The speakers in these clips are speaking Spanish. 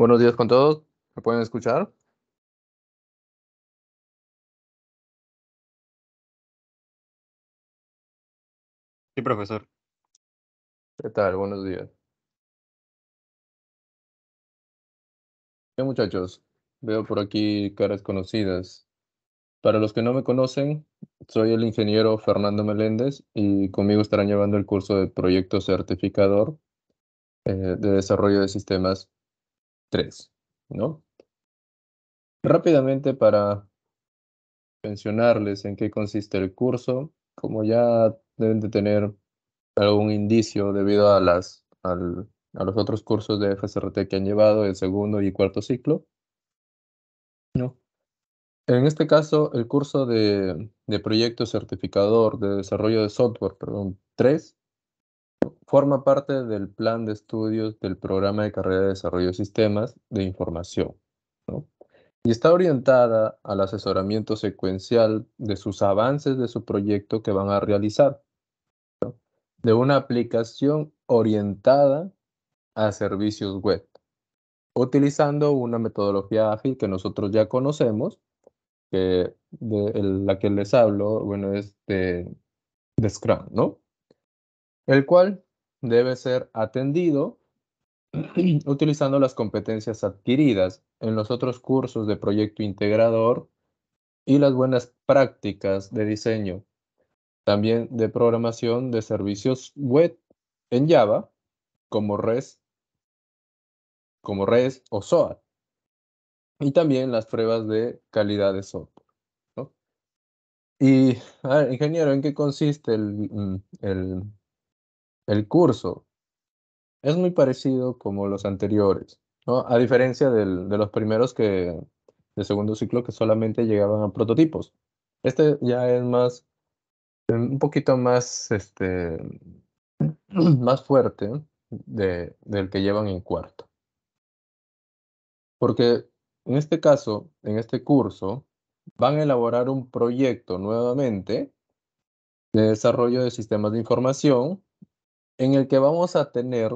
Buenos días con todos. ¿Me pueden escuchar? Sí, profesor. ¿Qué tal? Buenos días. Bien, muchachos. Veo por aquí caras conocidas. Para los que no me conocen, soy el ingeniero Fernando Meléndez y conmigo estarán llevando el curso de Proyecto Certificador eh, de Desarrollo de Sistemas 3, ¿no? Rápidamente para mencionarles en qué consiste el curso, como ya deben de tener algún indicio debido a, las, a los otros cursos de FSRT que han llevado, el segundo y cuarto ciclo. No. En este caso, el curso de, de proyecto certificador de desarrollo de software, perdón, 3, forma parte del plan de estudios del programa de carrera de desarrollo de sistemas de información. ¿no? Y está orientada al asesoramiento secuencial de sus avances de su proyecto que van a realizar, ¿no? de una aplicación orientada a servicios web, utilizando una metodología ágil que nosotros ya conocemos, que de la que les hablo, bueno, es de, de Scrum, ¿no? El cual debe ser atendido utilizando las competencias adquiridas en los otros cursos de proyecto integrador y las buenas prácticas de diseño, también de programación de servicios web en Java, como REST, como REST o SOA, y también las pruebas de calidad de software. Y, a ver, ingeniero, ¿en qué consiste el, mm, el, el curso? Es muy parecido como los anteriores. A diferencia del, de los primeros que, de segundo ciclo que solamente llegaban a prototipos. Este ya es más, un poquito más, este, más fuerte de, del que llevan en cuarto. Porque en este caso, en este curso, van a elaborar un proyecto nuevamente de desarrollo de sistemas de información en el que vamos a tener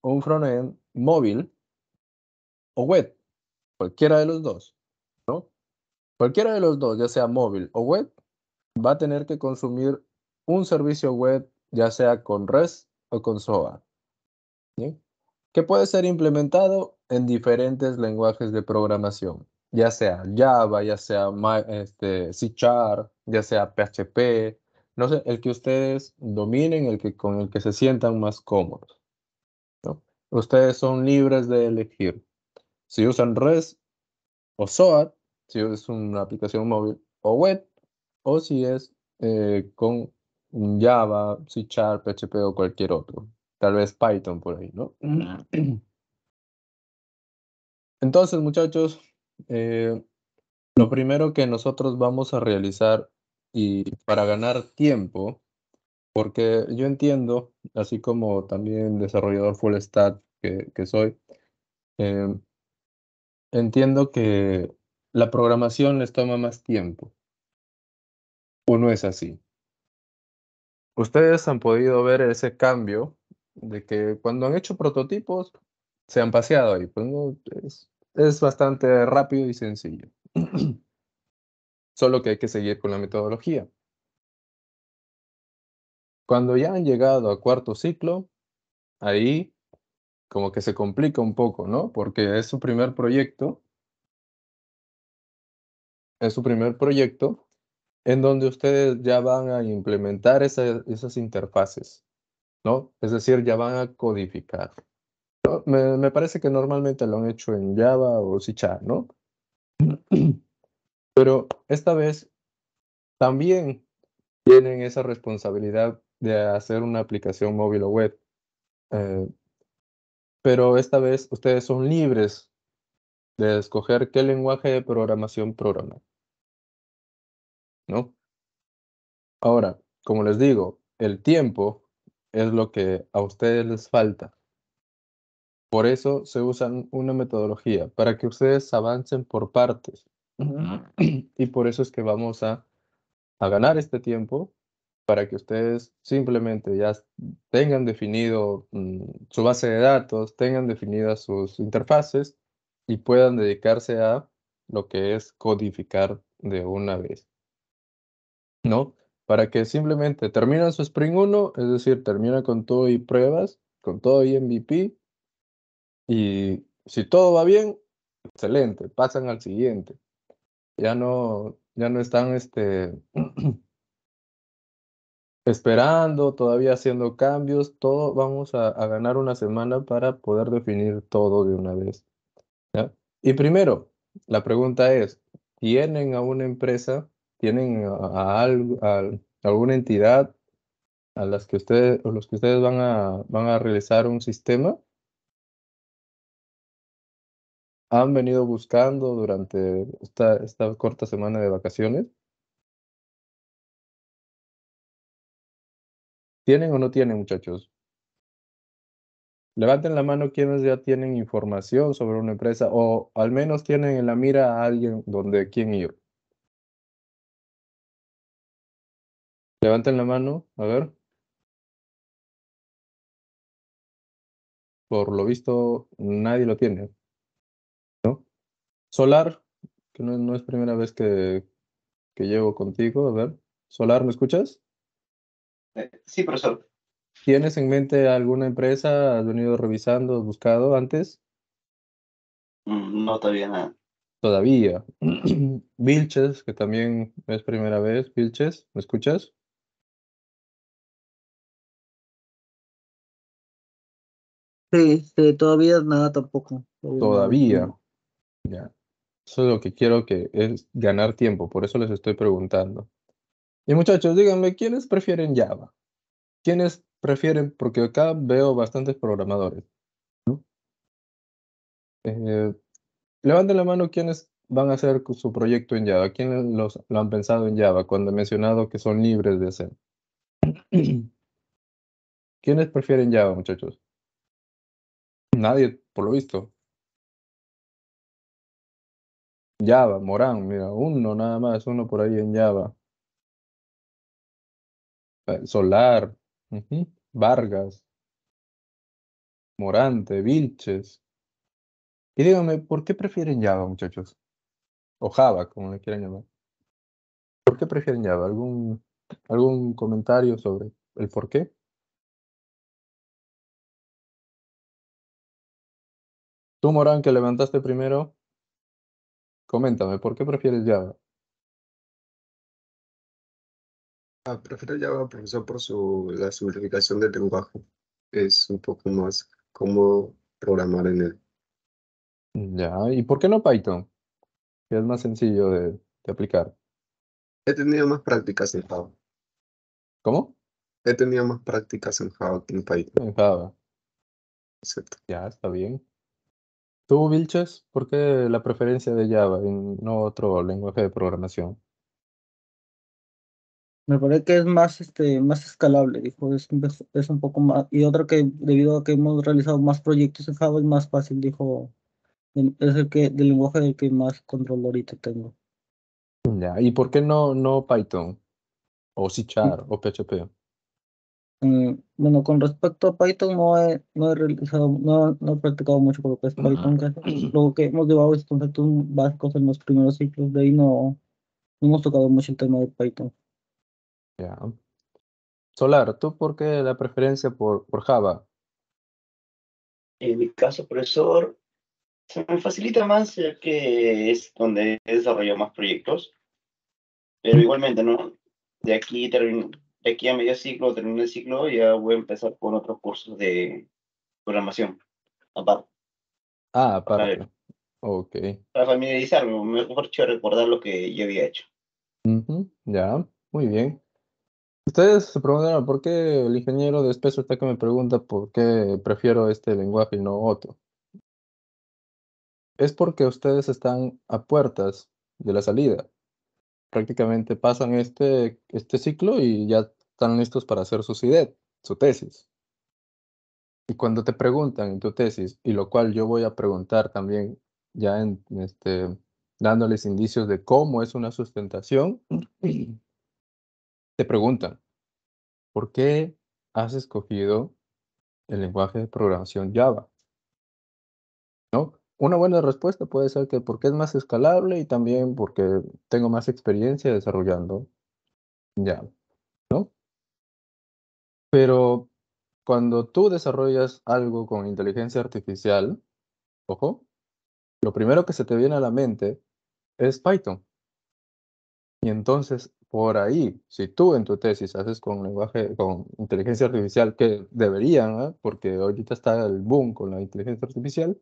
un frontend móvil o web, cualquiera de los dos, ¿no? Cualquiera de los dos, ya sea móvil o web, va a tener que consumir un servicio web, ya sea con REST o con SOA, que puede ser implementado en diferentes lenguajes de programación, ya sea Java, ya sea este, C Sharp, ya sea PHP, no sé, el que ustedes dominen, el que, con el que se sientan más cómodos. Ustedes son libres de elegir si usan REST o SOAT, si es una aplicación móvil o web, o si es eh, con Java, C Sharp, PHP o cualquier otro. Tal vez Python por ahí, ¿no? Entonces, muchachos, eh, lo primero que nosotros vamos a realizar y para ganar tiempo porque yo entiendo, así como también desarrollador full stack que, que soy, em, entiendo que la programación les toma más tiempo. ¿O no es así? Ustedes han podido ver ese cambio de que cuando han hecho prototipos se han paseado ahí. Pues no, es, es bastante rápido y sencillo. Solo que hay que seguir con la metodología. Cuando ya han llegado a cuarto ciclo, ahí como que se complica un poco, ¿no? Porque es su primer proyecto. Es su primer proyecto en donde ustedes ya van a implementar esas interfaces, ¿no? Es decir, ya van a codificar. Me, me, parece que normalmente lo han hecho en Java o C ¿no? Pero esta vez también tienen esa responsabilidad de hacer una aplicación móvil o web. Eh, pero esta vez ustedes son libres de escoger qué lenguaje de programación programar. ¿No? Ahora, como les digo, el tiempo es lo que a ustedes les falta. Por eso se usa una metodología, para que ustedes avancen por partes. Y por eso es que vamos a, a ganar este tiempo para que ustedes simplemente ya tengan definido mm, su base de datos, tengan definidas sus interfaces y puedan dedicarse a lo que es codificar de una vez. ¿No? Para que simplemente terminan su Spring 1, es decir, terminan con todo y pruebas, con todo y MVP, y si todo va bien, excelente, pasan al siguiente. Ya no, ya no están este, esperando, todavía haciendo cambios, todo vamos a, ganar una semana para poder definir todo de una vez. Y primero, la pregunta es, ¿tienen a una empresa, tienen a, alguna entidad a las que ustedes, los que ustedes van a, van a realizar un sistema? ¿Han venido buscando durante esta, corta semana de vacaciones? ¿Tienen o no tienen, muchachos? Levanten la mano quienes ya tienen información sobre una empresa o al menos tienen en la mira a alguien donde quién ir. Levanten la mano, a ver. Por lo visto, nadie lo tiene. ¿No? Solar, que no, es primera vez que, que llevo contigo. A ver. Solar, ¿me escuchas? Eh, sí, profesor. ¿Tienes en mente alguna empresa? ¿Has venido revisando, buscado antes? Mm, no, todavía nada. Todavía. Vilches, que también es primera vez. Vilches, ¿me escuchas? Sí, sí, todavía nada tampoco. Todavía. Ya. Eso es lo que quiero que es ganar tiempo, por eso les estoy preguntando. Y muchachos, díganme, ¿quiénes prefieren Java? ¿Quiénes prefieren? Porque acá veo bastantes programadores. Eh, levanten la mano quiénes van a hacer su proyecto en Java. ¿Quiénes los, lo han pensado en Java cuando he mencionado que son libres de hacer? ¿Quiénes prefieren Java, muchachos? Nadie, por lo visto. Java, Morán, mira, uno nada más, uno por ahí en Java. Eh, Solar, Vargas, Morante, Vilches. Y díganme, ¿por qué prefieren Java, muchachos? O Java, como le quieran llamar. ¿Por qué prefieren Java? ¿Algún, algún comentario sobre el por qué? Tú, Morán, que levantaste primero, coméntame, ¿por qué prefieres Java? Ah, prefiero Java, profesor, por su, la simplificación del lenguaje. Es un poco más cómodo programar en él. Ya, ¿y por qué no Python? Que es más sencillo de, aplicar. He tenido más prácticas en Java. ¿Cómo? He tenido más prácticas en Java que en Python. En Java. Exacto. Ya, está bien. ¿Tú, Vilches, por qué la preferencia de Java y no otro lenguaje de programación? Me parece que es más, este, más escalable, dijo, es, es un poco más, y otra que debido a que hemos realizado más proyectos en Java es más fácil, dijo, es el que, del lenguaje del que más control ahorita tengo. Ya, ¿y por qué no, no Python? O C o PHP. Mm, bueno, con respecto a Python no he, no he realizado, no, no he practicado mucho con lo que es Python. Lo que hemos llevado es conceptos básicos en los primeros ciclos, de ahí no, no hemos tocado mucho el tema de Python. Ya. Solar, ¿tú por qué la preferencia por, por Java? En mi caso, profesor, se me facilita más ya que es donde he desarrollado más proyectos. Pero igualmente, ¿no? De aquí, de aquí a medio ciclo, termino el ciclo, ya voy a empezar con otros cursos de programación. Aparte. Ah, aparte. Ok. Para familiarizarme, mejor dicho, recordar lo que yo había hecho. Ya, muy bien. Ustedes se preguntarán por qué el ingeniero de espeso está que me pregunta por qué prefiero este lenguaje y no otro. Es porque ustedes están a puertas de la salida. Prácticamente pasan este, este ciclo y ya están listos para hacer su CIDET, su tesis. Y cuando te preguntan en tu tesis, y lo cual yo voy a preguntar también ya en, este, dándoles indicios de cómo es una sustentación, te preguntan, ¿por qué has escogido el lenguaje de programación Java? ¿No? Una buena respuesta puede ser que porque es más escalable y también porque tengo más experiencia desarrollando Java. Pero cuando tú desarrollas algo con inteligencia artificial, ojo, lo primero que se te viene a la mente es Python. Y entonces, por ahí, si tú en tu tesis haces con lenguaje, con inteligencia artificial, que deberían, ¿eh? porque ahorita está el boom con la inteligencia artificial,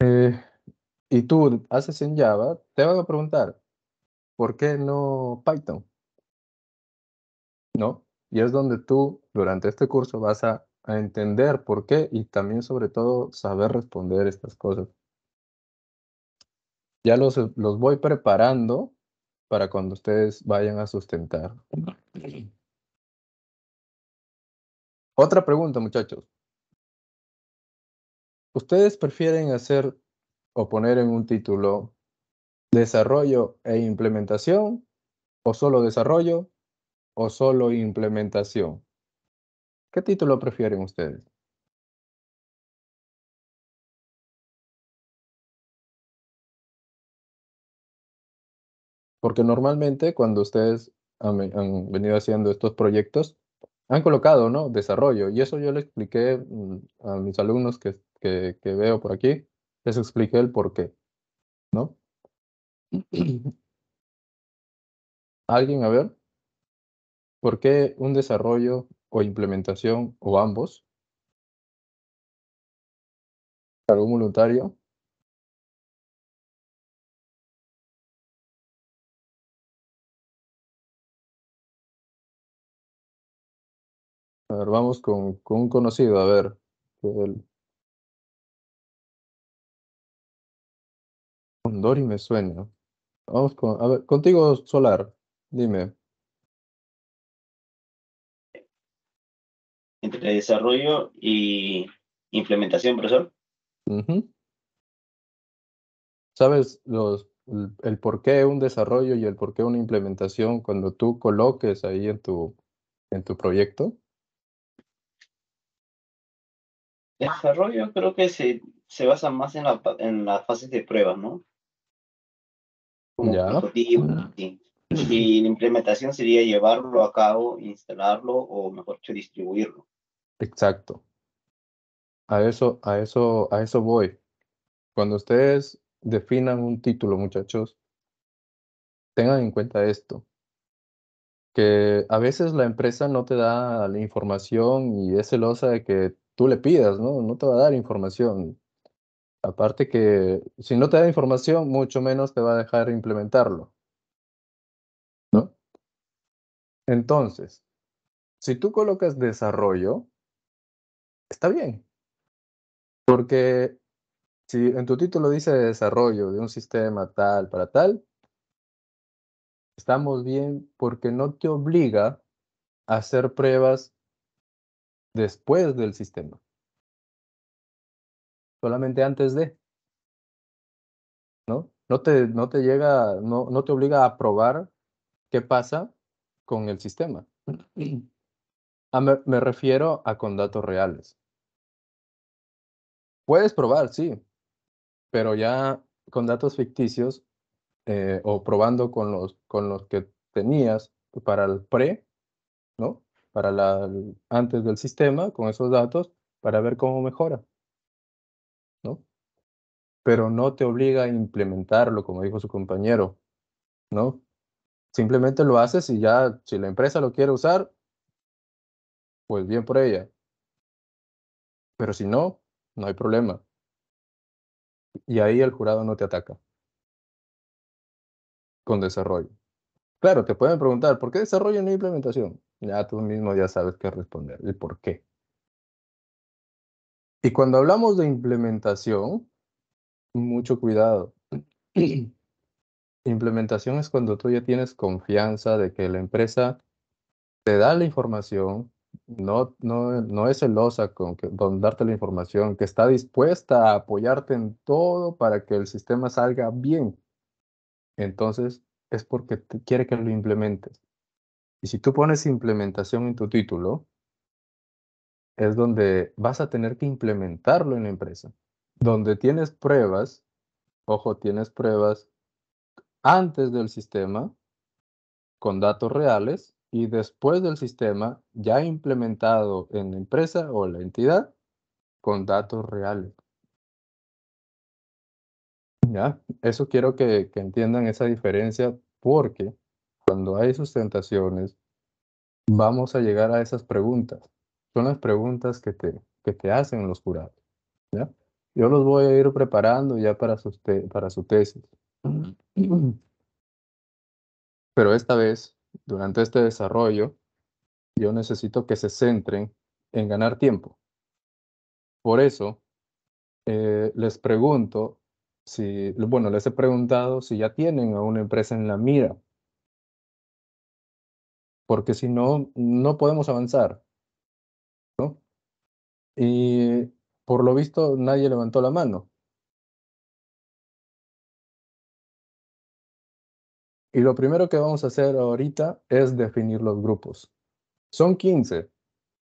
eh, y tú haces en Java, te van a preguntar, ¿por qué no Python? ¿No? Y es donde tú, durante este curso, vas a, entender por qué y también, sobre todo, saber responder estas cosas. Ya los, los voy preparando para cuando ustedes vayan a sustentar. Otra pregunta, muchachos. ¿Ustedes prefieren hacer o poner en un título desarrollo e implementación o solo desarrollo o solo implementación? ¿Qué título prefieren ustedes? Porque normalmente cuando ustedes han, han venido haciendo estos proyectos, han colocado, ¿no? Desarrollo. Y eso yo le expliqué mm, a mis alumnos que, que, que veo por aquí, les expliqué el por qué, ¿no? ¿Alguien, a ver? ¿Por qué un desarrollo o implementación o ambos? ¿Algún voluntario? A ver, vamos con, un conocido, a ver. El... Dori me suena. Vamos con, a ver, contigo, Solar, dime. Entre desarrollo y implementación, profesor. ¿Sabes los, el, por qué un desarrollo y el por qué una implementación cuando tú coloques ahí en tu, en tu proyecto? Desarrollo creo que se, se basa más en, la, en las fases de pruebas, ¿no? Como Ya. sí. Y la implementación sería llevarlo a cabo, instalarlo o mejor dicho, distribuirlo. Exacto. A eso, a eso, a eso voy. Cuando ustedes definan un título, muchachos, tengan en cuenta esto, que a veces la empresa no te da la información y es celosa de que tú le pidas, ¿no? No te va a dar información. Aparte que si no te da información, mucho menos te va a dejar implementarlo, ¿no? Entonces, si tú colocas desarrollo, está bien, porque si en tu título dice desarrollo de un sistema tal para tal, estamos bien porque no te obliga a hacer pruebas después del sistema. Solamente antes de. ¿No? No te, no te llega, no, no te obliga a probar qué pasa con el sistema. Ah, me, refiero a con datos reales. Puedes probar, sí, pero ya con datos ficticios eh, o probando con los, con los que tenías para el pre, ¿no? Para la, antes del sistema, con esos datos, para ver cómo mejora, ¿no? Pero no te obliga a implementarlo, como dijo su compañero, ¿no? Simplemente lo haces y ya, si la empresa lo quiere usar, pues bien por ella. Pero si no, no hay problema. Y ahí el jurado no te ataca con desarrollo. Claro, te pueden preguntar, ¿por qué desarrollo no implementación? Ya tú mismo ya sabes qué responder y por qué. Y cuando hablamos de implementación, mucho cuidado. Implementación es cuando tú ya tienes confianza de que la empresa te da la información, no, no, no es celosa con, que, con darte la información, que está dispuesta a apoyarte en todo para que el sistema salga bien. Entonces, es porque te quiere que lo implementes. Y si tú pones implementación en tu título, es donde vas a tener que implementarlo en la empresa. Donde tienes pruebas, ojo, tienes pruebas antes del sistema con datos reales y después del sistema ya implementado en la empresa o la entidad con datos reales. ¿Ya? Eso quiero que, que entiendan esa diferencia porque cuando hay sustentaciones vamos a llegar a esas preguntas. Son las preguntas que te, que te hacen los jurados. ¿ya? Yo los voy a ir preparando ya para su, para su tesis. Pero esta vez, durante este desarrollo, yo necesito que se centren en ganar tiempo. Por eso, eh, les pregunto si, bueno, les he preguntado si ya tienen a una empresa en la mira. Porque si no, no podemos avanzar. Y por lo visto, nadie levantó la mano. Y lo primero que vamos a hacer ahorita es definir los grupos. Son 15,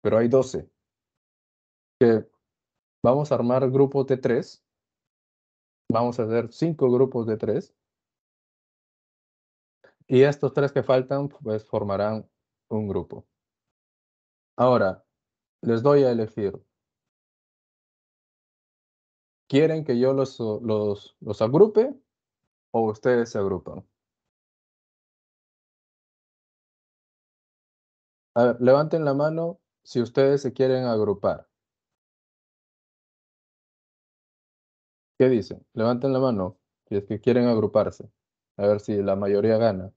pero hay 12. Que vamos a armar grupos de 3. Vamos a hacer 5 grupos de 3. Y estos tres que faltan, pues formarán un grupo. Ahora, les doy a elegir. ¿Quieren que yo los, los, los agrupe o ustedes se agrupan? A ver, levanten la mano si ustedes se quieren agrupar. ¿Qué dicen? Levanten la mano si es que quieren agruparse. A ver si la mayoría gana.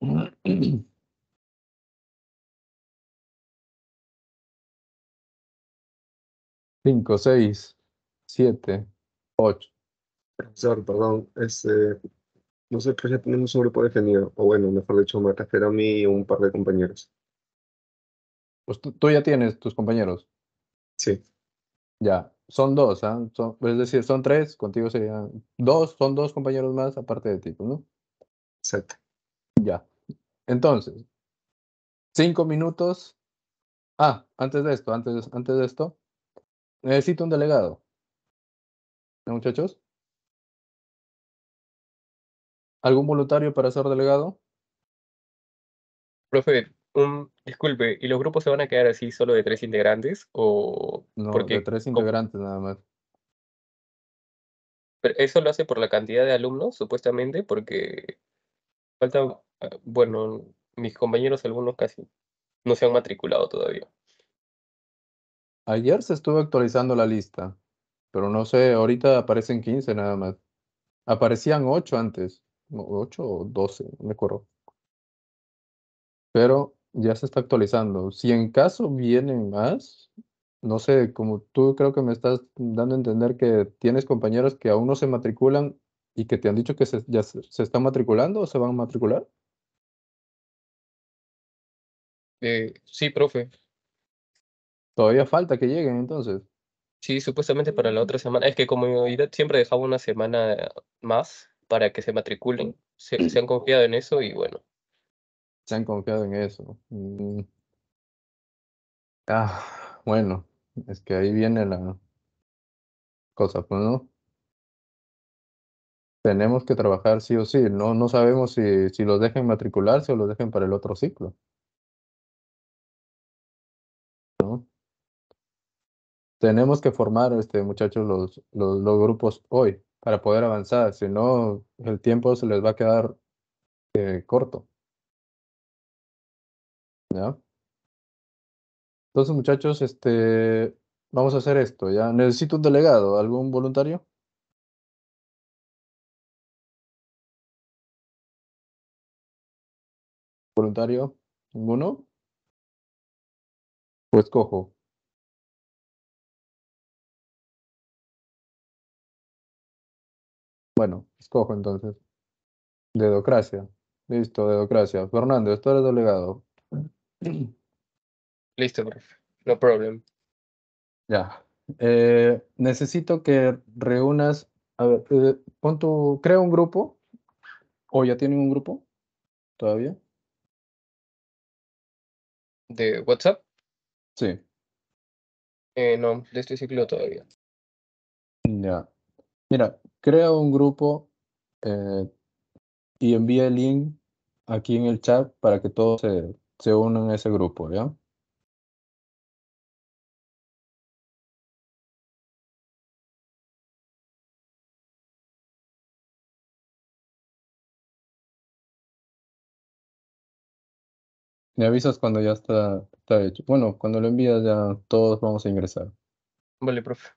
Cinco, seis, siete, ocho. Profesor, perdón, este, no sé si tenemos un grupo definido, o bueno, mejor dicho, me refiero a mí y un par de compañeros. Pues tú, tú ya tienes tus compañeros. Sí, Ya, son dos, ¿ah? Son- es decir, son tres, contigo serían dos, son dos compañeros más aparte de ti, pues, ¿no? exacto. Ya. Entonces, cinco minutos. Ah, antes de esto, antes, antes de esto, necesito un delegado. ¿No, muchachos? ¿Algún voluntario para ser delegado? Profe, un, disculpe, ¿y los grupos se van a quedar así solo de tres integrantes? ¿O No, porque de tres integrantes nada más. pero eso lo hace por la cantidad de alumnos, supuestamente? Porque faltan, ah, bueno, mis compañeros algunos casi no se han matriculado todavía. Ayer se estuvo actualizando la lista, pero no sé, ahorita aparecen 15 nada más. Aparecían 8 antes, 8 o 12, no me acuerdo. Pero ya se está actualizando. Si en caso vienen más, no sé, como tú creo que me estás dando a entender que tienes compañeros que aún no se matriculan y que te han dicho que se, ya se, se están matriculando o se van a matricular. Eh, sí, profe. Todavía falta que lleguen entonces. Sí, supuestamente para la otra semana. Es que como yo siempre dejaba una semana más para que se matriculen, se, se han confiado en eso y bueno. Se han confiado en eso. Mm. Ah, bueno, es que ahí viene la cosa, pues, ¿no? Tenemos que trabajar sí o sí. No, no sabemos si, si los dejen matricularse o los dejen para el otro ciclo. ¿no? Tenemos que formar, este, muchachos, los, los, grupos hoy para poder avanzar. Si no, el tiempo se les va a quedar eh, corto. ¿Ya? Entonces, muchachos, este, vamos a hacer esto, ¿ya? Necesito un delegado, ¿algún voluntario? ¿Voluntario? ¿Ninguno? Pues cojo. Bueno, escojo entonces. Dedocracia. Listo, dedocracia. Fernando, esto eres delegado. Listo, profe. No problem. Ya. Eh, necesito que reúnas. A ver, eh, pon tu. Crea un grupo. ¿O ya tienen un grupo? ¿Todavía? ¿De WhatsApp? Sí, Eh, no, de este ciclo todavía. ya. Mira, crea un grupo y envía el link aquí en el chat para que todos se, se unan a ese grupo, ¿ya? Me avisas cuando ya está, está hecho. Bueno, cuando lo envías ya todos vamos a ingresar. Vale, profe.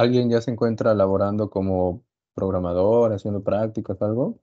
¿Alguien ya se encuentra laborando como programador, haciendo prácticas, algo?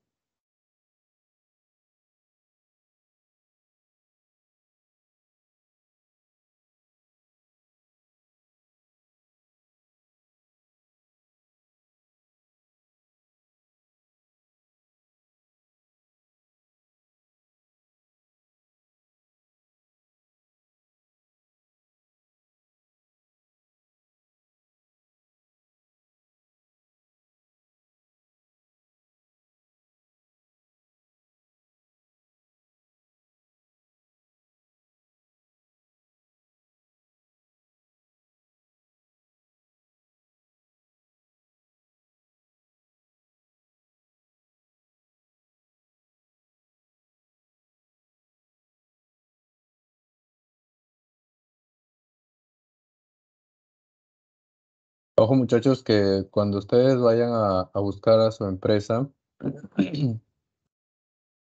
Ojo muchachos que cuando ustedes vayan a, buscar a su empresa,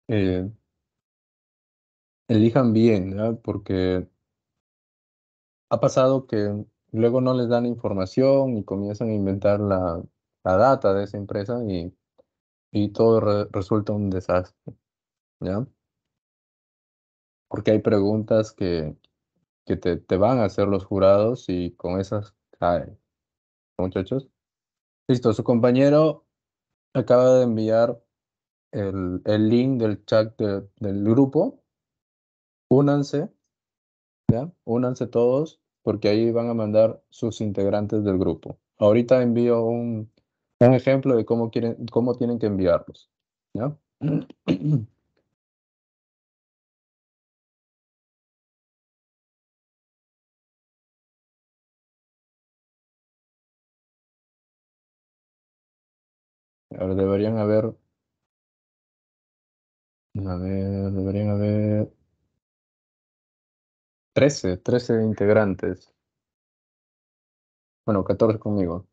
eh, elijan bien, ¿ya? Porque ha pasado que luego no les dan información y comienzan a inventar la, la data de esa empresa y, y todo re- resulta un desastre, ¿ya? Porque hay preguntas que, que te, te van a hacer los jurados y con esas caen, muchachos. Listo, su compañero acaba de enviar el, el link del chat de- del grupo. Únanse, ¿ya? Únanse todos porque ahí van a mandar sus integrantes del grupo. Ahorita envío un, un ejemplo de cómo quieren, cómo tienen que enviarlos, ¿ya? Deberían haber, a ver, deberían haber 13, 13 integrantes. Bueno, 14 conmigo.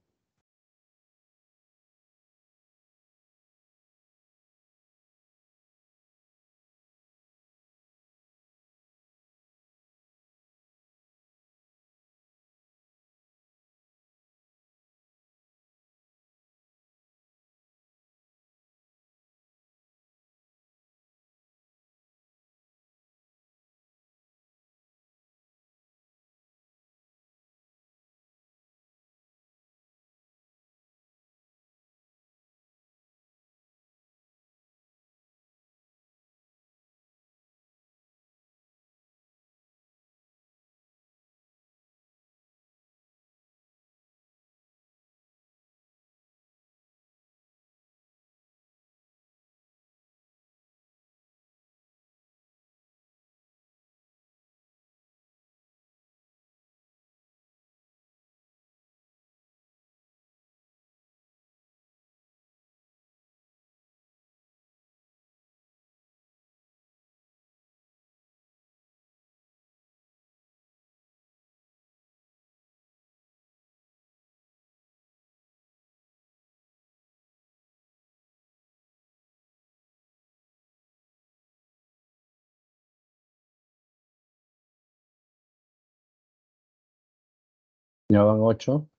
Ya van 8.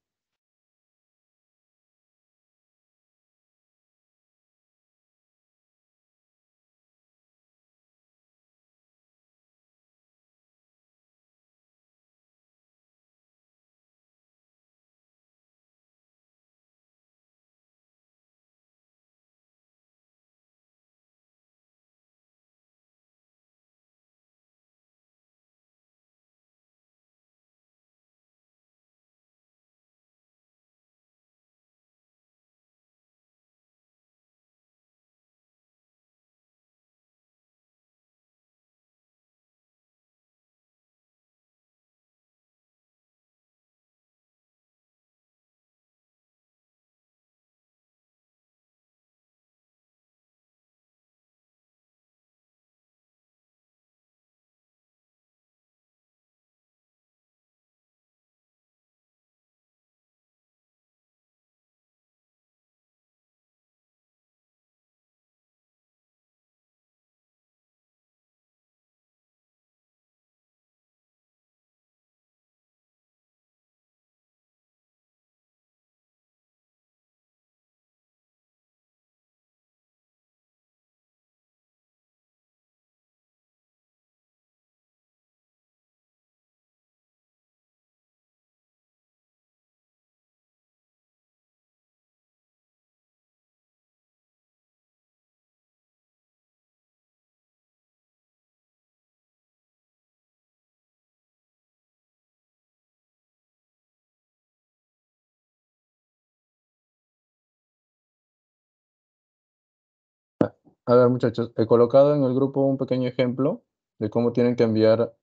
A ver, muchachos, he colocado en el grupo un pequeño ejemplo de cómo tienen que enviar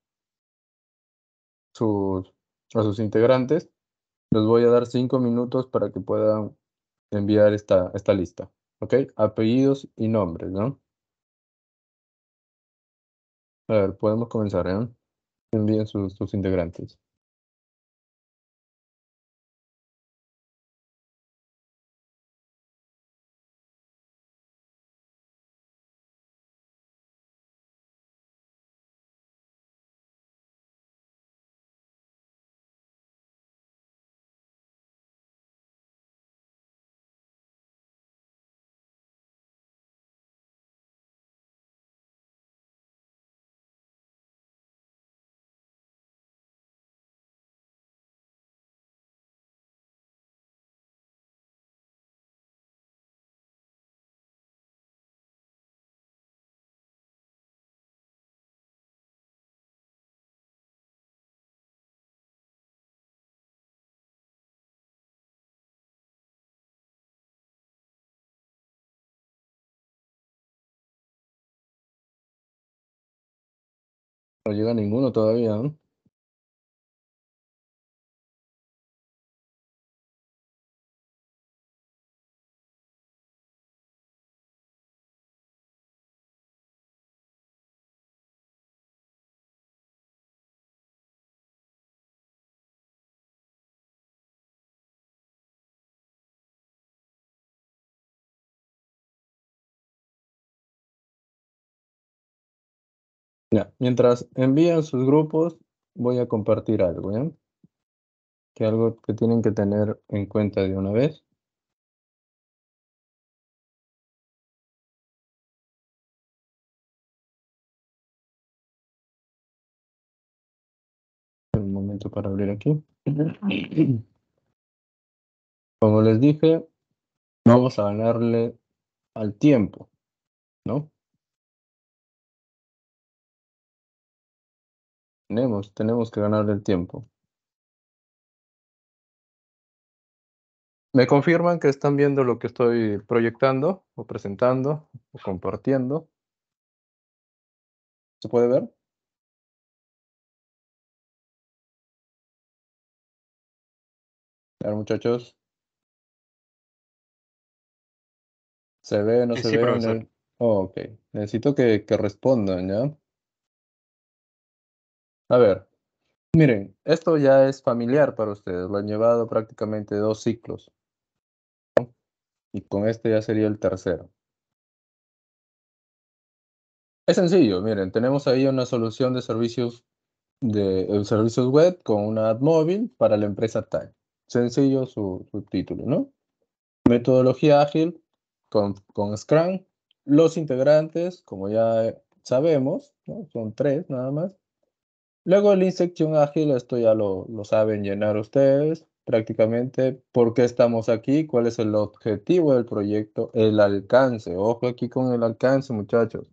sus, a sus integrantes. Les voy a dar cinco minutos para que puedan enviar esta, esta lista. ¿Ok? Apellidos y nombres, ¿no? A ver, podemos comenzar, ¿eh? Envíen sus, sus integrantes. No llega ninguno todavía, ¿no? Mientras envían sus grupos, voy a compartir algo. Que algo que tienen que tener en cuenta de una vez. Un momento para abrir aquí. Como les dije, vamos a ganarle al tiempo, ¿no? Tenemos, tenemos que ganarle el tiempo. ¿Me confirman que están viendo lo que estoy proyectando o presentando o compartiendo? ¿Se puede ver? A ver, muchachos. ¿Se ve, no Sí, se sí, ve? profesor. Oh, ok. Necesito que, que respondan, ¿ya? A ver, miren, esto ya es familiar para ustedes. Lo han llevado prácticamente dos ciclos. Y con este ya sería el tercero. Es sencillo, miren, tenemos ahí una solución de servicios de eh, servicios web con una app móvil para la empresa Time. Sencillo su, su título, ¿no? Metodología ágil con, Scrum. Los integrantes, como ya sabemos, son tres nada más. Luego la inyección ágil, esto ya lo, lo saben llenar ustedes prácticamente. ¿Por qué estamos aquí? ¿Cuál es el objetivo del proyecto? El alcance. Ojo aquí con el alcance, muchachos.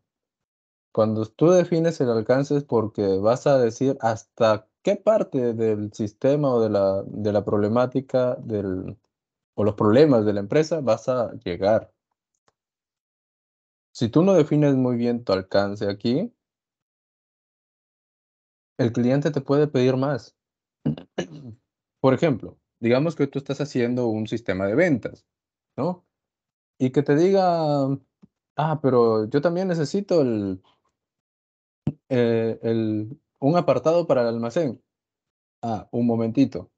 Cuando tú defines el alcance es porque vas a decir hasta qué parte del sistema o de la, de la problemática del, o los problemas de la empresa vas a llegar. Si tú no defines muy bien tu alcance aquí, el cliente te puede pedir más. Por ejemplo, digamos que tú estás haciendo un sistema de ventas, ¿no? Y que te diga, ah, pero yo también necesito el, eh, el, un apartado para el almacén. Ah, un momentito.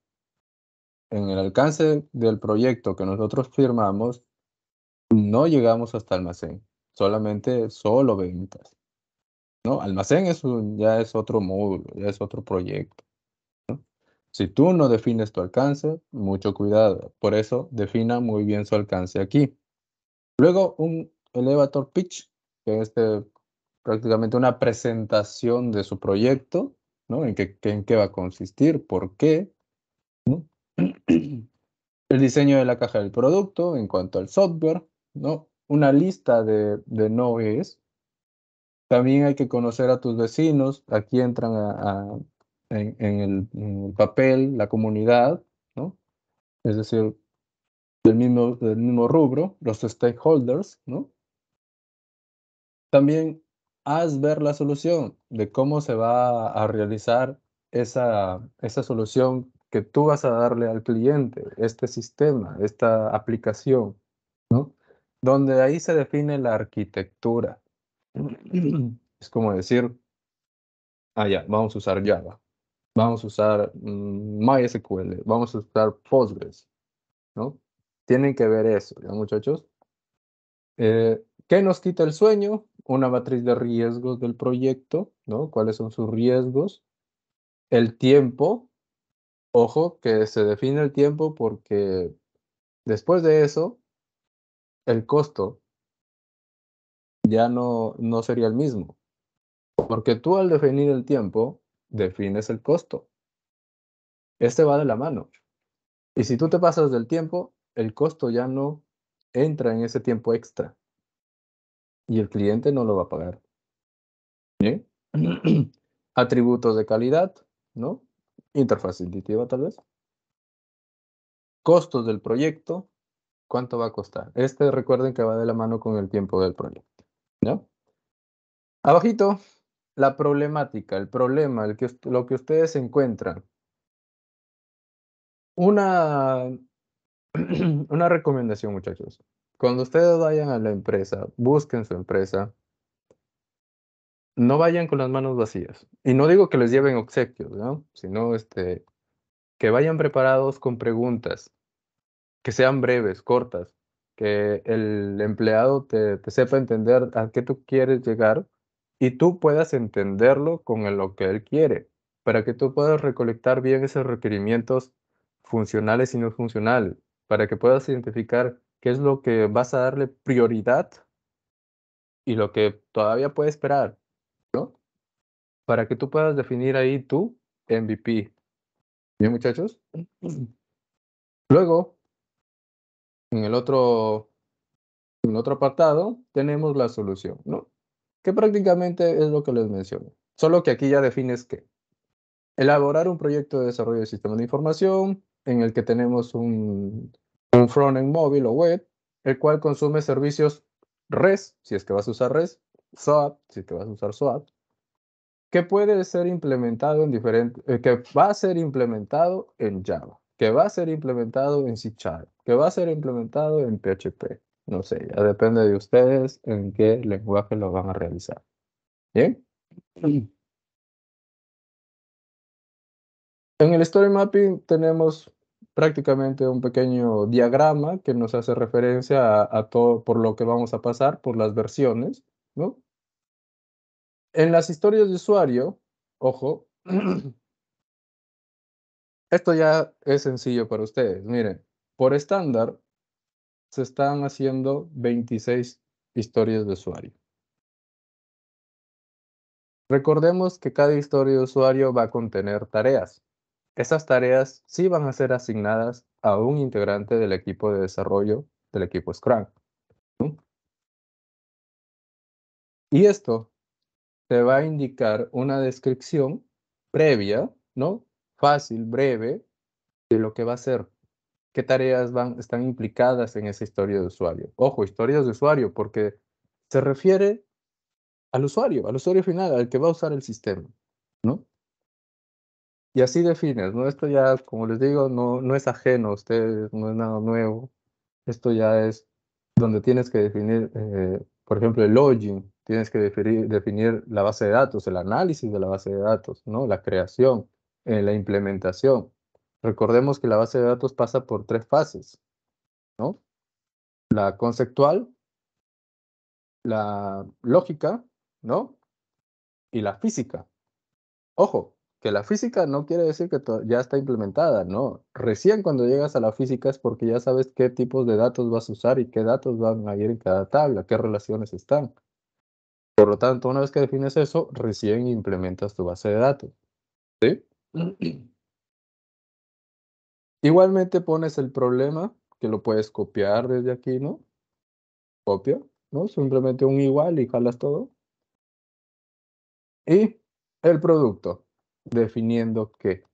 En el alcance del proyecto que nosotros firmamos, no llegamos hasta almacén, solamente solo ventas. Almacén es un, ya es otro módulo, ya es otro proyecto. Si tú no defines tu alcance, mucho cuidado. Por eso, defina muy bien su alcance aquí. Luego, un elevator pitch, que es este, prácticamente una presentación de su proyecto, ¿no? En qué, va a consistir, por qué. El diseño de la caja del producto en cuanto al software, ¿no? Una lista de, de no es. También hay que conocer a tus vecinos. Aquí entran en, el, papel la comunidad, ¿no? Es decir, del mismo, del mismo rubro, los stakeholders, ¿no? también haz ver la solución de cómo se va a realizar esa, esa solución que tú vas a darle al cliente, este sistema, esta aplicación, ¿no? Donde ahí se define la arquitectura. Es como decir, ah, ya, vamos a usar Java, vamos a usar mm, MySQL, vamos a usar Postgres, ¿no? Tienen que ver eso, ¿ya, muchachos? Eh, ¿Qué nos quita el sueño? Una matriz de riesgos del proyecto, ¿no? ¿Cuáles son sus riesgos? El tiempo, ojo, que se define el tiempo porque después de eso, el costo ya no, no sería el mismo. Porque tú al definir el tiempo, defines el costo. Este va de la mano. Y si tú te pasas del tiempo, el costo ya no entra en ese tiempo extra. Y el cliente no lo va a pagar. ¿Bien? Atributos de calidad, ¿no? Interfaz intuitiva tal vez. Costos del proyecto. ¿Cuánto va a costar? Este recuerden que va de la mano con el tiempo del proyecto. ¿No? Abajito, la problemática, el problema, el que, lo que ustedes encuentran. Una, una recomendación, muchachos. Cuando ustedes vayan a la empresa, busquen su empresa, no vayan con las manos vacías. Y no digo que les lleven obsequios, ¿no? Sino este, que vayan preparados con preguntas, que sean breves, cortas, que el empleado te, te sepa entender a qué tú quieres llegar y tú puedas entenderlo con lo que él quiere, para que tú puedas recolectar bien esos requerimientos funcionales y no funcionales, para que puedas identificar qué es lo que vas a darle prioridad y lo que todavía puede esperar, ¿no? Para que tú puedas definir ahí tu MVP. ¿Bien, muchachos? Luego, en el otro, en otro apartado, tenemos la solución, ¿no? que prácticamente es lo que les menciono. Solo que aquí ya defines qué. Elaborar un proyecto de desarrollo de sistema de información en el que tenemos un, un frontend móvil o web, el cual consume servicios REST, si es que vas a usar REST, SOAP, si es que vas a usar SOAP, que puede ser implementado en diferentes, eh, que va a ser implementado en Java, que va a ser implementado en C que va a ser implementado en PHP, no sé, ya depende de ustedes en qué lenguaje lo van a realizar. ¿Bien? En el story mapping tenemos prácticamente un pequeño diagrama que nos hace referencia a, todo por lo que vamos a pasar, por las versiones, ¿no? En las historias de usuario, ojo, esto ya es sencillo para ustedes. Miren, por estándar, se están haciendo 26 historias de usuario. Recordemos que cada historia de usuario va a contener tareas. Esas tareas sí van a ser asignadas a un integrante del equipo de desarrollo del equipo Scrum. Y esto te va a indicar una descripción previa, ¿no? Fácil, breve, de lo que va a ser qué tareas van, están implicadas en esa historia de usuario. Ojo, historias de usuario, porque se refiere al usuario, al usuario final, al que va a usar el sistema, ¿no? Y así defines, ¿no? Esto ya, como les digo, no, no es ajeno a ustedes, no es nada nuevo. Esto ya es donde tienes que definir, eh, por ejemplo, el login, tienes que definir, definir, la base de datos, el análisis de la base de datos, ¿no? La creación, eh, la implementación. Recordemos que la base de datos pasa por tres fases, ¿no? La conceptual, la lógica, ¿no? Y la física. Ojo, que la física no quiere decir que ya está implementada, ¿no? Recién cuando llegas a la física es porque ya sabes qué tipos de datos vas a usar y qué datos van a ir en cada tabla, qué relaciones están. Por lo tanto, una vez que defines eso, recién implementas tu base de datos. ¿Sí? Igualmente pones el problema, que lo puedes copiar desde aquí, ¿no? Copia, ¿no? Simplemente un igual y jalas todo. Y el producto, definiendo qué.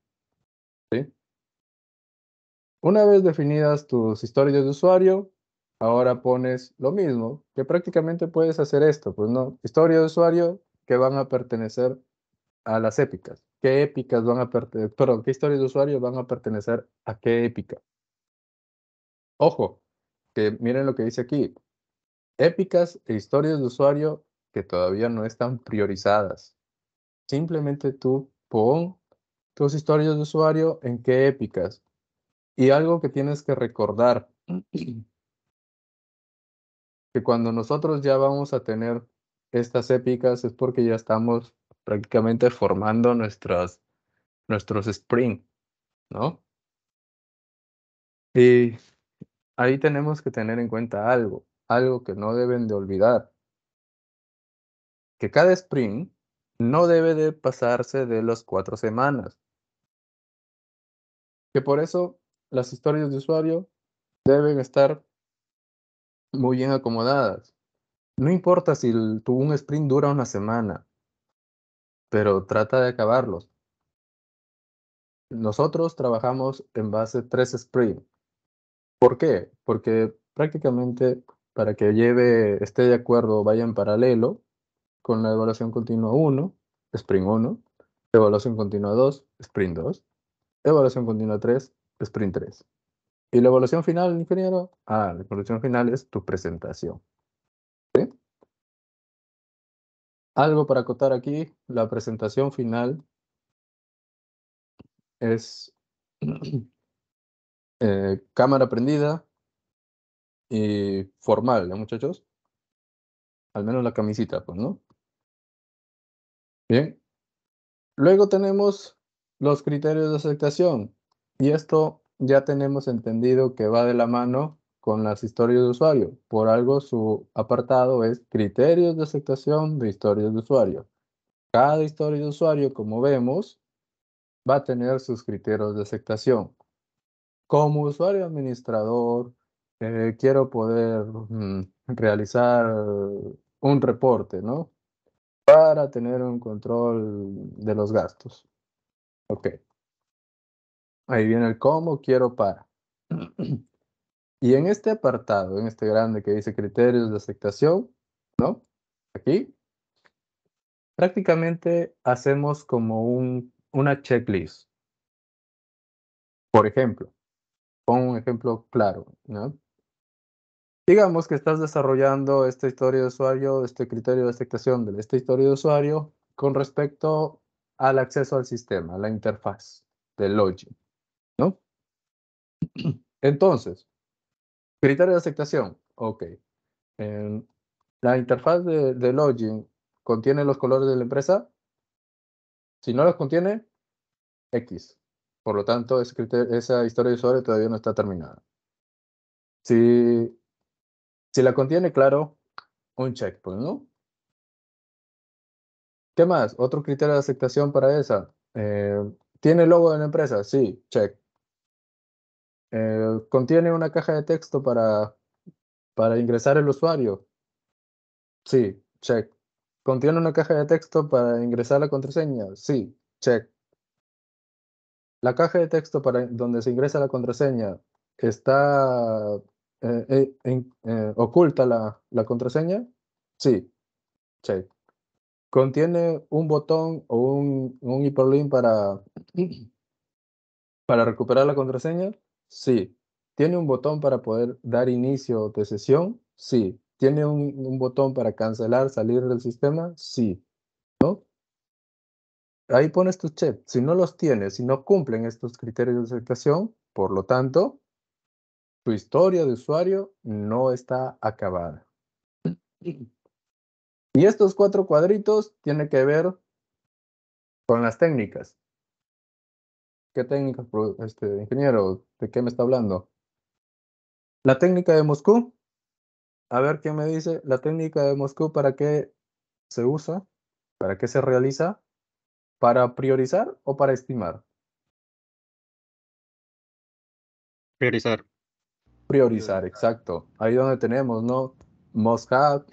¿Sí? Una vez definidas tus historias de usuario, ahora pones lo mismo, que prácticamente puedes hacer esto, pues no, historia de usuario que van a pertenecer a las épicas. ¿Qué épicas van a pertenecer? Perdón, ¿qué historias de usuario van a pertenecer a qué épica? Ojo, que miren lo que dice aquí. Épicas e historias de usuario que todavía no están priorizadas. Simplemente tú pon tus historias de usuario en qué épicas. Y algo que tienes que recordar, que cuando nosotros ya vamos a tener estas épicas es porque ya estamos prácticamente formando nuestros Spring, ¿no? Y ahí tenemos que tener en cuenta algo, algo que no deben de olvidar, que cada Spring no debe de pasarse de las cuatro semanas. Que por eso las historias de usuario deben estar muy bien acomodadas. No importa si tu un sprint dura una semana, pero trata de acabarlos. Nosotros trabajamos en base tres sprint. ¿Por qué? Porque prácticamente para que lleve, esté de acuerdo, vaya en paralelo con la evaluación continua 1, sprint 1, evaluación continua 2, sprint 2, evaluación continua 3, sprint 3. Y la evaluación final, ingeniero, ah, la evaluación final es tu presentación. ¿Sí? Algo para acotar aquí, la presentación final es eh, cámara prendida y formal, ¿no, muchachos? Al menos la camisita, pues, ¿no? Bien. Luego tenemos los criterios de aceptación. Y esto ya tenemos entendido que va de la mano con las historias de usuario. Por algo su apartado es criterios de aceptación de historias de usuario. Cada historia de usuario, como vemos, va a tener sus criterios de aceptación. Como usuario administrador, eh, quiero poder mm, realizar un reporte, ¿no? Para tener un control de los gastos. Ok. Ahí viene el cómo quiero para. Y en este apartado, en este grande que dice criterios de aceptación, ¿no? Aquí, prácticamente hacemos como un, una checklist. Por ejemplo, pongo un ejemplo claro, ¿no? Digamos que estás desarrollando esta historia de usuario, este criterio de aceptación de esta historia de usuario con respecto al acceso al sistema, a la interfaz del login, ¿no? Entonces, criterio de aceptación, ok. Em, la interfaz de, login contiene los colores de la empresa. Si no los contiene, X. Por lo tanto, esa historia de usuario todavía no está terminada. Si, si la contiene, claro, un checkpoint, ¿no? ¿Qué más? Otro criterio de aceptación para esa. Eh, ¿Tiene logo de la empresa? Sí, check. Eh, ¿Contiene una caja de texto para, para ingresar el usuario? Sí, check. ¿Contiene una caja de texto para ingresar la contraseña? Sí, check. La caja de texto para donde se ingresa la contraseña está eh, eh, oculta la, la contraseña? Sí, check. ¿Contiene un botón o un, un hiperlink para, para recuperar la contraseña? Sí. ¿Tiene un botón para poder dar inicio de sesión? Sí. ¿Tiene un, botón para cancelar, salir del sistema? Sí. ¿No? Ahí pones tus checks. Si no los tienes, si no cumplen estos criterios de aceptación, por lo tanto, tu historia de usuario no está acabada. Y estos cuatro cuadritos tienen que ver con las técnicas. ¿Qué técnicas, este, ingeniero? ¿De qué me está hablando? La técnica de Moscú. A ver qué me dice. La técnica de Moscú, ¿para qué se usa? ¿Para qué se realiza? ¿Para priorizar o para estimar? Priorizar. Priorizar, exacto. Ahí donde tenemos, ¿no? Have,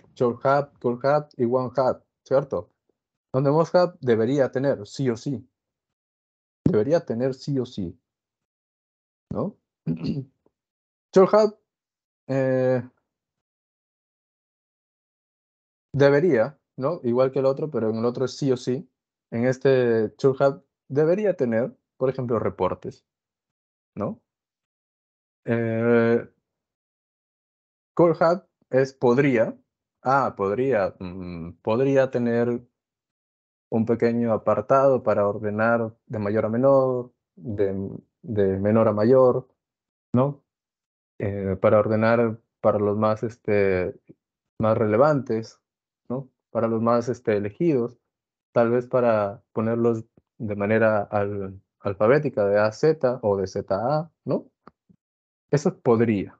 could have y one have, ¿cierto? Donde must have debería tener, sí o sí debería tener sí o sí. ¿No? Shorthand eh, debería, ¿no? Igual que el otro, pero en el otro es sí o sí. En este Shorthand debería tener, por ejemplo, reportes, ¿no? Eh, es podría, ah, podría, mm, podría tener un pequeño apartado para ordenar de mayor a menor, de, de menor a mayor, ¿no? Eh, para ordenar para los más, este, más relevantes, ¿no? Para los más este, elegidos, tal vez para ponerlos de manera al- alfabética, de A a Z o de Z a ¿no? Eso podría.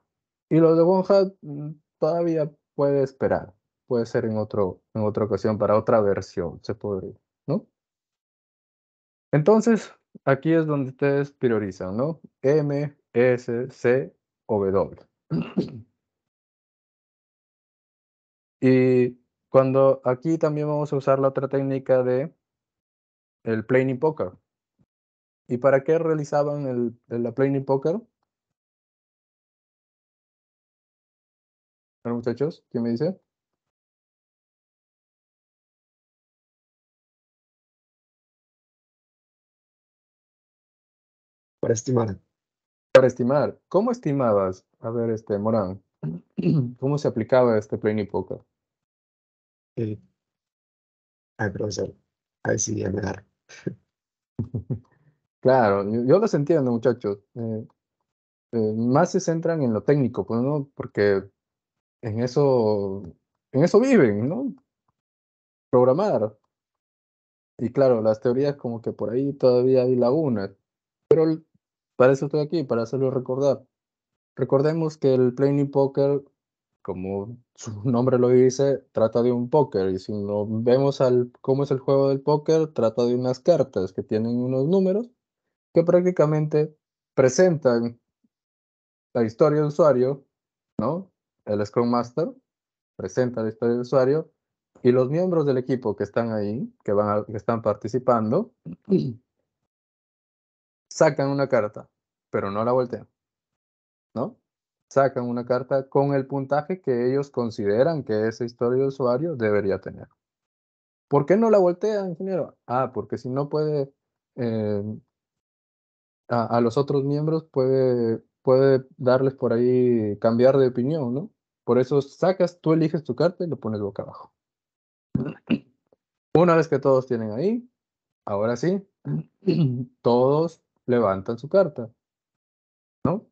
Y lo de mm, todavía puede esperar. Puede ser en, otro, en otra ocasión, para otra versión, se podría. Entonces, aquí es donde ustedes priorizan, ¿no? M, S, C o W. Y cuando aquí también vamos a usar la otra técnica de el planning poker. ¿Y para qué realizaban el, el- la poker? Muchachos, ¿quién me dice? Para estimar, Para estimar. ¿Cómo estimabas? A ver, este, Morán. ¿Cómo se aplicaba este poker? eh, ay, profesor, ahí sí ya me agarro. Claro, yo, los entiendo, muchachos. Eh, eh, más se centran en lo técnico, pues, ¿no? Porque en eso, en eso viven, ¿no? Programar. Y claro, las teorías como que por ahí todavía hay lagunas. Pero para eso estoy aquí, para hacerlo recordar. Recordemos que el planning poker, como su nombre lo dice, trata de un póker. Y si lo vemos al cómo es el juego del póker, trata de unas cartas que tienen unos números que prácticamente presentan la historia del usuario, ¿no? El Scrum Master presenta la historia del usuario y los miembros del equipo que están ahí, que, van que están participando, sacan una carta, pero no la voltean, ¿no? Sacan una carta con el puntaje que ellos consideran que esa historia de usuario debería tener. ¿Por qué no la voltean, ingeniero? Ah, porque si no puede, eh, a, a los otros miembros puede, puede darles por ahí cambiar de opinión, ¿no? Por eso sacas, tú eliges tu carta y lo pones boca abajo. Una vez que todos tienen ahí, ahora sí, todos levantan su carta, ¿no?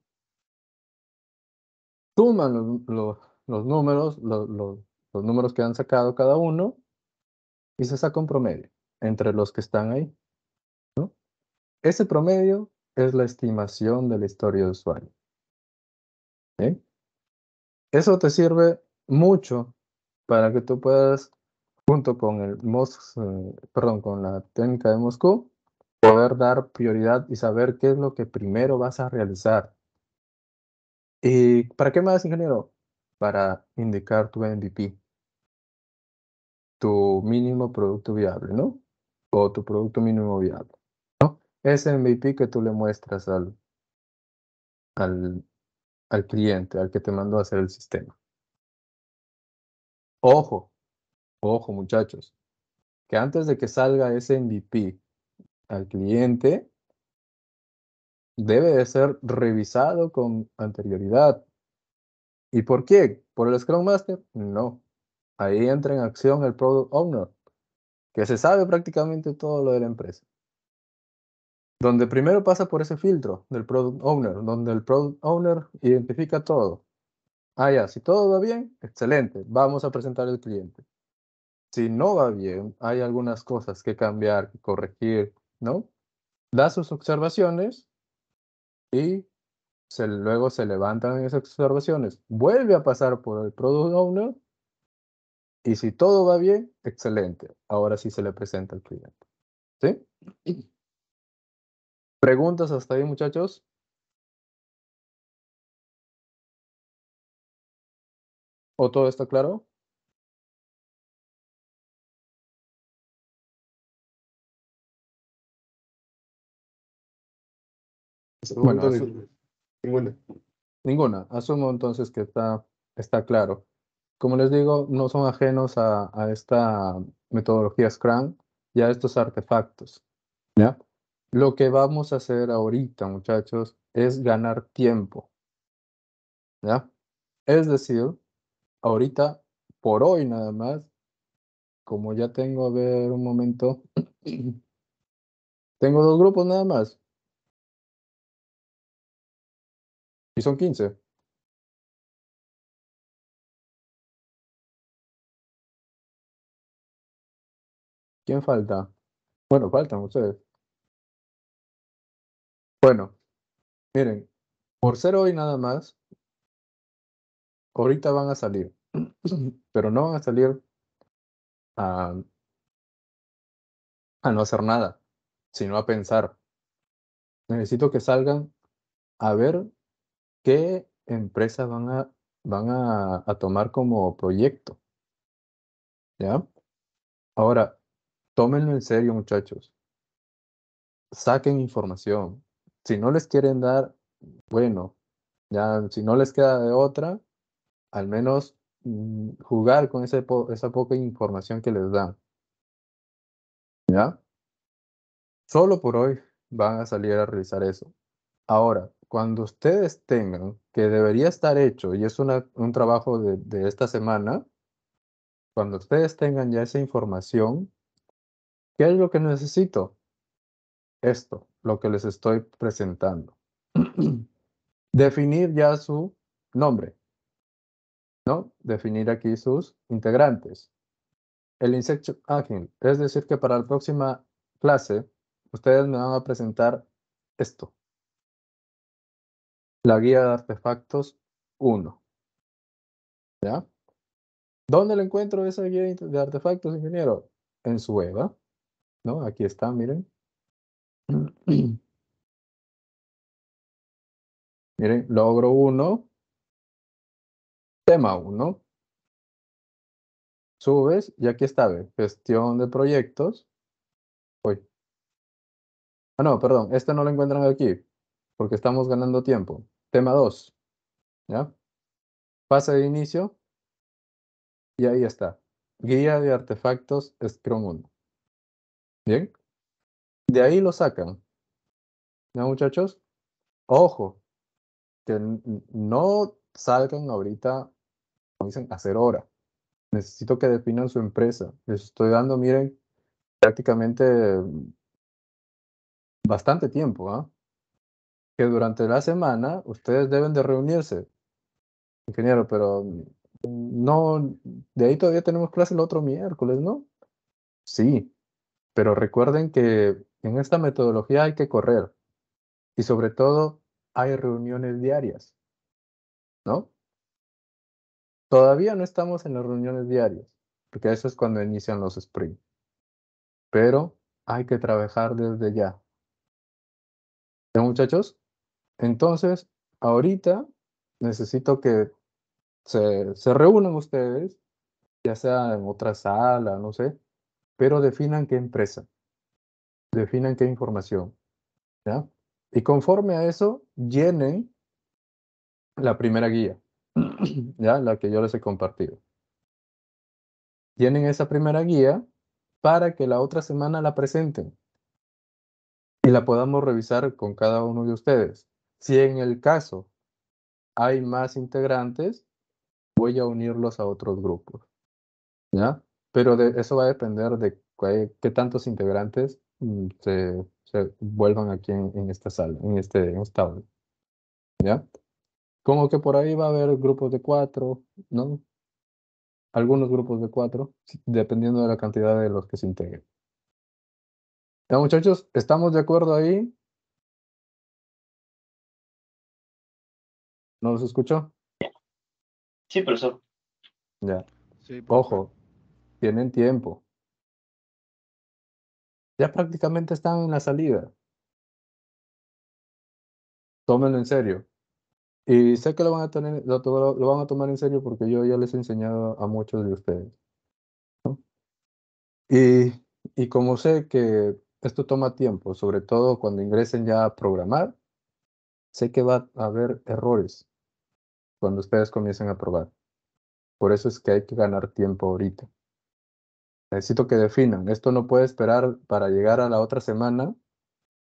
Suman los, los- los números, los, los- números que han sacado cada uno y se saca un promedio entre los que están ahí, ¿no? Ese promedio es la estimación de la historia de usuario. ¿sí? Eso te sirve mucho para que tú puedas, junto con el Mos, eh, perdón, con la técnica de Moscú, poder dar prioridad y saber qué es lo que primero vas a realizar. ¿Y para qué más, ingeniero? Para indicar tu MVP, tu mínimo producto viable, ¿no? O tu producto mínimo viable, ¿no? Ese MVP que tú le muestras al, al, al cliente, al que te mandó a hacer el sistema. Ojo, ojo, muchachos, que antes de que salga ese MVP al cliente, debe de ser revisado con anterioridad. ¿Y por qué? ¿Por el Scrum Master? No. Ahí entra en acción el Product Owner, que se sabe prácticamente todo lo de la empresa. Donde primero pasa por ese filtro del Product Owner, donde el Product Owner identifica todo. Ah, ya, si todo va bien, excelente, vamos a presentar al cliente. Si no va bien, hay algunas cosas que cambiar, que corregir, ¿no? Da sus observaciones y luego se levantan esas observaciones, vuelve a pasar por el Product Owner y si todo va bien, excelente. Ahora sí se le presenta al cliente. ¿Sí? ¿Preguntas hasta ahí, muchachos? ¿O todo está claro? Bueno. Ninguna. Ninguna. Asumo entonces que está, está claro. como les digo, no son ajenos a, a esta metodología Scrum y a estos artefactos. ¿ya? Lo que vamos a hacer ahorita, muchachos, es ganar tiempo. ¿ya? Es decir, ahorita, por hoy nada más, como ya tengo, a ver un momento, tengo dos grupos nada más. Son 15. ¿Quién falta? Bueno, faltan ustedes. Bueno, miren, por ser hoy nada más, ahorita van a salir, pero no van a salir a, a no hacer nada, sino a pensar. Necesito que salgan a ver qué empresas van a, van a, a tomar como proyecto. ¿Ya? Ahora, tómenlo en serio, muchachos. Saquen información. Si no les quieren dar, bueno, ya si no les queda de otra, al menos mm, jugar con esa poca información que les dan. ¿Ya? Solo por hoy van a salir a realizar eso. Ahora, cuando ustedes tengan, que debería estar hecho, y es un trabajo de, de esta semana, cuando ustedes tengan ya esa información, ¿qué es lo que necesito? Esto, lo que les estoy presentando. Definir ya su nombre, ¿no? Definir aquí sus integrantes. El Inception Agile, es decir, que para la próxima clase, ustedes me van a presentar esto. La guía de artefactos 1. ¿Ya? ¿Dónde le encuentro esa guía de artefactos, ingeniero? En su EVA. ¿No? Aquí está, miren. Miren, logro 1. Tema 1. Subes y aquí está, ve, gestión de proyectos. Uy. Ah, no, perdón, este no lo encuentran aquí, porque estamos ganando tiempo. Tema 2, ¿ya? Fase de inicio. Y ahí está. Guía de artefactos Scrum 1. Bien. De ahí lo sacan. ¿Ya, muchachos? Ojo, que no salgan ahorita, como dicen, a hacer hora. Necesito que definan su empresa. Les estoy dando, miren, prácticamente mm, bastante tiempo, ¿ah? Que durante la semana ustedes deben de reunirse. Ingeniero, pero no, de ahí todavía tenemos clase el otro miércoles, ¿no? Sí, pero recuerden que en esta metodología hay que correr y sobre todo hay reuniones diarias, ¿no? Todavía no estamos en las reuniones diarias, porque eso es cuando inician los sprints. Pero hay que trabajar desde ya. ¿Ya, muchachos? Entonces, ahorita necesito que se, reúnan ustedes, ya sea en otra sala, no sé, pero definan qué empresa, definan qué información, ¿ya? Y conforme a eso, llenen la primera guía, ¿ya? La que yo les he compartido. Llenen esa primera guía para que la otra semana la presenten y la podamos revisar con cada uno de ustedes. Si en el caso hay más integrantes, voy a unirlos a otros grupos, ¿ya? Pero de, eso va a depender de qué, tantos integrantes mm, se, vuelvan aquí en, esta sala, en este, en ¿ya? Como que por ahí va a haber grupos de cuatro, ¿no? Algunos grupos de cuatro, dependiendo de la cantidad de los que se integren. ¿Ya, muchachos? ¿Estamos de acuerdo ahí? ¿No los escucho? Sí, profesor. Ya. Sí. Ojo, tienen tiempo. Ya prácticamente están en la salida. Tómenlo en serio. Y sé que lo van a tener, lo, to- lo van a tomar en serio porque yo ya les he enseñado a muchos de ustedes. ¿no? Y, y como sé que esto toma tiempo, sobre todo cuando ingresen ya a programar, sé que va a haber errores cuando ustedes comiencen a probar. Por eso es que hay que ganar tiempo ahorita. Necesito que definan. Esto no puede esperar para llegar a la otra semana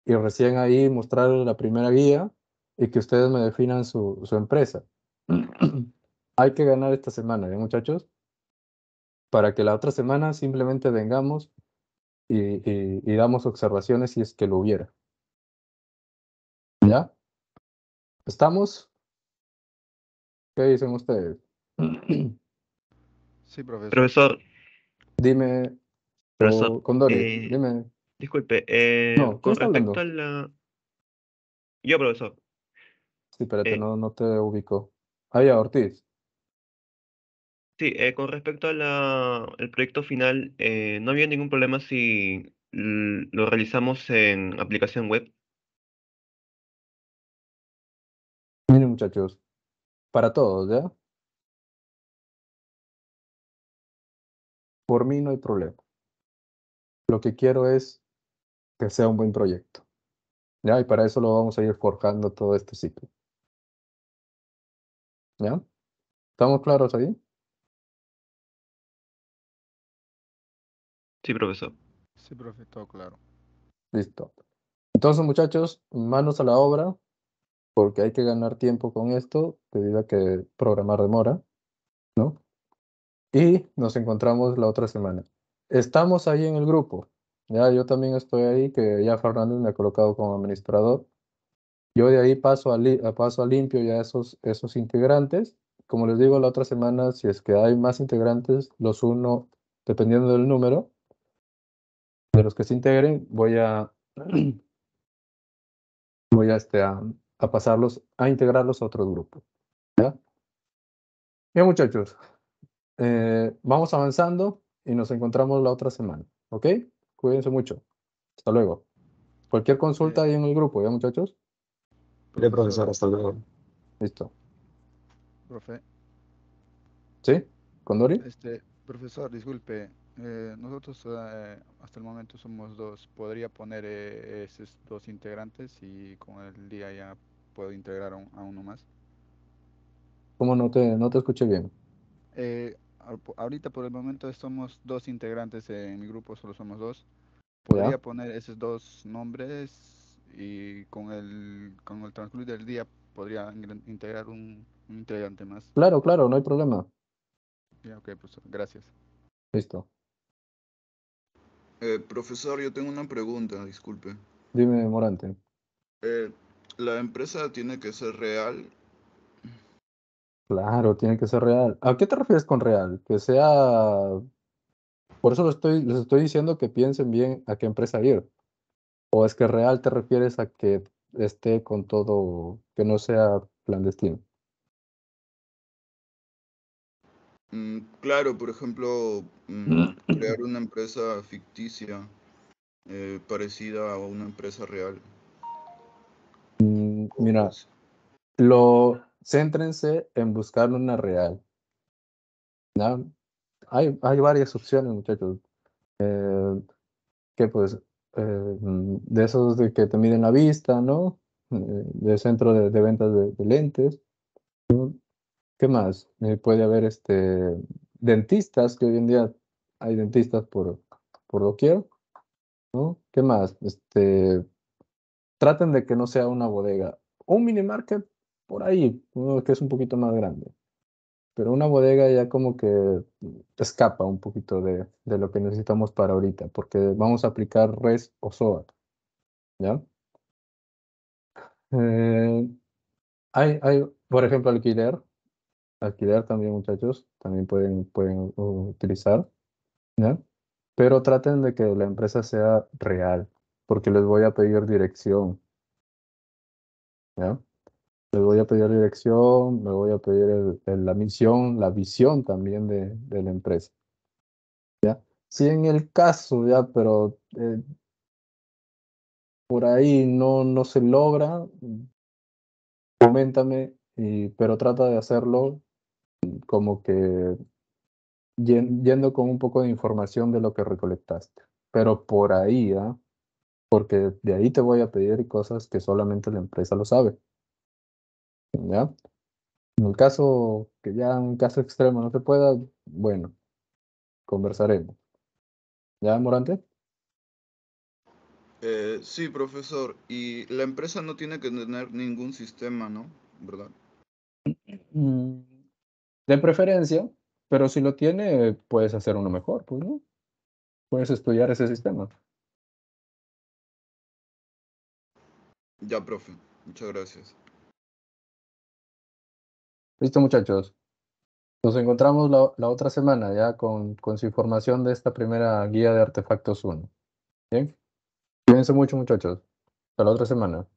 y recién ahí mostrar la primera guía y que ustedes me definan su, su empresa. hay que ganar esta semana, ¿ya muchachos? Para que la otra semana simplemente vengamos y, y, y damos observaciones si es que lo hubiera. ¿Ya? ¿Estamos? ¿Qué dicen ustedes? Sí, profesor. Profesor, Dime, Profesor, o- Condori, eh, dime. disculpe, eh, No, ¿quién con está respecto hablando? a la... Yo, profesor. Sí, espérate, eh, no, no te ubico. Ah, ya, Ortiz. Sí, eh, con respecto a la, el proyecto final, eh, no había ningún problema si lo realizamos en aplicación web. Miren, muchachos, para todos, ¿ya? Por mí no hay problema. Lo que quiero es que sea un buen proyecto. ¿Ya? Y para eso lo vamos a ir forjando todo este ciclo. ¿Ya? ¿Estamos claros ahí? Sí, profesor. Sí, profe, todo claro. Listo. Entonces, muchachos, manos a la obra, porque hay que ganar tiempo con esto, debido a que programar demora, ¿no? Y nos encontramos la otra semana. Estamos ahí en el grupo. Ya, yo también estoy ahí, que ya Fernández me ha colocado como administrador. Yo de ahí paso a, li- paso a limpio ya esos, esos integrantes. Como les digo, la otra semana, si es que hay más integrantes, los uno, dependiendo del número de los que se integren, voy a, voy a, este, a, a pasarlos, a integrarlos a otro grupo. ¿ya? Bien, muchachos, eh, vamos avanzando y nos encontramos la otra semana, ¿ok? Cuídense mucho. Hasta luego. Cualquier consulta ahí en el grupo, ¿ya, muchachos? Profesor, hasta luego. Listo. Profe, ¿Sí? ¿Condori? este, profesor, disculpe, eh, nosotros eh, hasta el momento somos dos. ¿Podría poner eh, esos dos integrantes y con el día ya puedo integrar a, un- a uno más? ¿Cómo no te, no te escuché bien? Eh, ahorita por el momento somos dos integrantes en mi grupo, solo somos dos. ¿Podría ¿Ya? poner esos dos nombres y con el, con el transcurso del día podría integrar un, un integrante más? Claro, claro, no hay problema. Ya, ok, profesor, gracias. Listo. Eh, profesor, yo tengo una pregunta, disculpe. Dime, Morante. Eh, ¿la empresa tiene que ser real? Claro, tiene que ser real. ¿A qué te refieres con real? Que sea... Por eso lo estoy, les estoy diciendo que piensen bien a qué empresa ir. ¿O es que real te refieres a que esté con todo, que no sea clandestino? Mm, claro, por ejemplo, mm, crear una empresa ficticia eh, parecida a una empresa real. Mm, Mira, pues, lo céntrense en buscar una real. Hay, hay varias opciones, muchachos. Eh, que pues, eh, mm, de esos de que te miden la vista, ¿no? De centro de, de ventas de, de lentes. ¿no? ¿Qué más? Eh, puede haber este, dentistas, que hoy en día hay dentistas por, por doquier, ¿no? ¿Qué más? Este, traten de que no sea una bodega. Un mini market por ahí, uno que es un poquito más grande. Pero una bodega ya como que escapa un poquito de, de lo que necesitamos para ahorita, porque vamos a aplicar res o SOA. ¿Ya? Eh, hay, hay, por ejemplo, alquiler. Alquiler también, muchachos, también pueden, pueden uh, utilizar. ¿ya? Pero traten de que la empresa sea real, porque les voy a pedir dirección. ¿Ya? Les voy a pedir dirección, me voy a pedir el- la misión, la visión también de, de la empresa. ¿Ya? Si en el caso, ya, pero eh, por ahí no, no se logra, coméntame, y, pero trata de hacerlo como que yen- yendo con un poco de información de lo que recolectaste. Pero por ahí, ¿ah? Porque de ahí te voy a pedir cosas que solamente la empresa lo sabe. ¿Ya? En el caso que ya en caso extremo no se pueda, bueno, conversaremos. ¿Ya, Morante? Eh, sí, profesor. Y la empresa no tiene que tener ningún sistema, ¿no? ¿Verdad? Mm, De preferencia, pero si lo tiene, puedes hacer uno mejor, pues, ¿no? Puedes estudiar ese sistema. Ya, profe. Muchas gracias. Listo, muchachos. Nos encontramos la, la otra semana ya con, con su información de esta primera guía de artefactos 1. Bien. Cuídense mucho, muchachos. Hasta la otra semana.